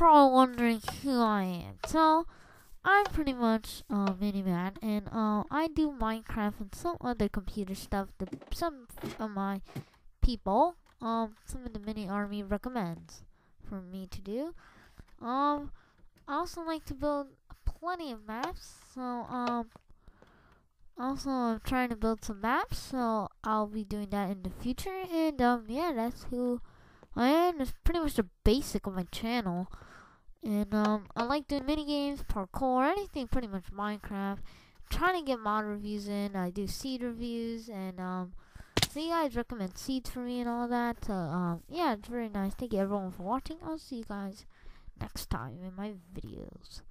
probably wondering who I am. So, I'm pretty much a uh, Mini Matt, and uh, I do Minecraft and some other computer stuff that some of my people, um, some of the mini army recommends for me to do. Um, I also like to build plenty of maps, so um, also I'm trying to build some maps, so I'll be doing that in the future. And um, yeah, that's who I am. That's pretty much the basic of my channel. And um, I like doing mini games, parkour, anything pretty much Minecraft. trying to get mod reviews in. I do seed reviews, and um, so you guys recommend seeds for me and all that. So um, yeah, it's very nice. Thank you everyone for watching. I'll see you guys next time in my videos.